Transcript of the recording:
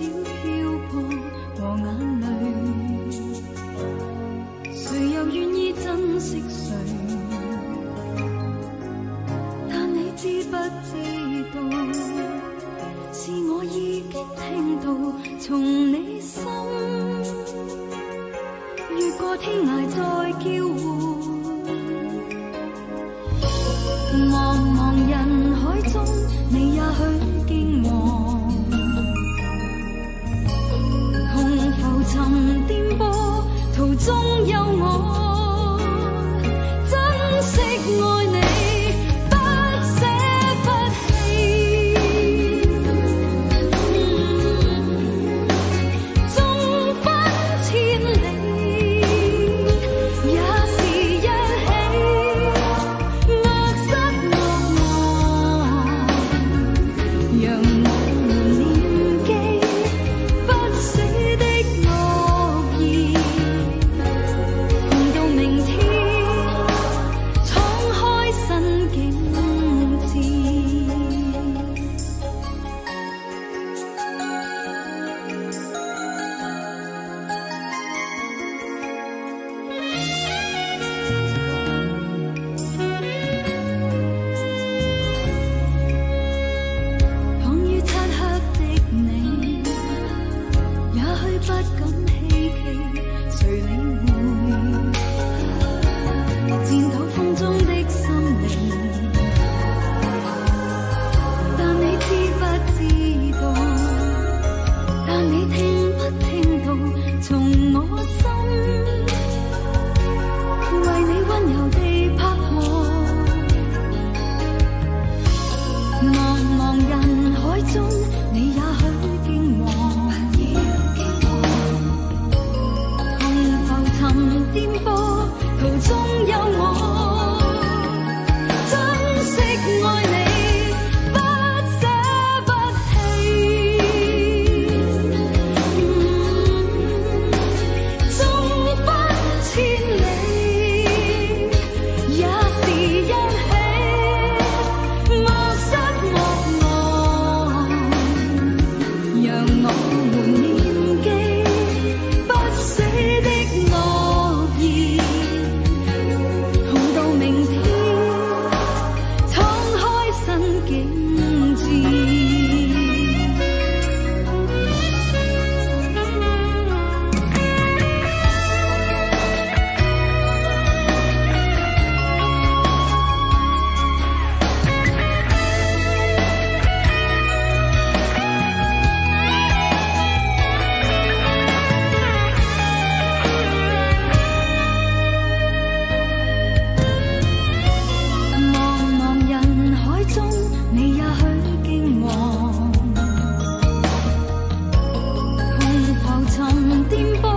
小漂泊和眼泪，谁又愿意珍惜谁？但你知不知道，是我已经听到从你心越过天涯再叫唤，茫茫人海中，你也许惊惶。我。我。something.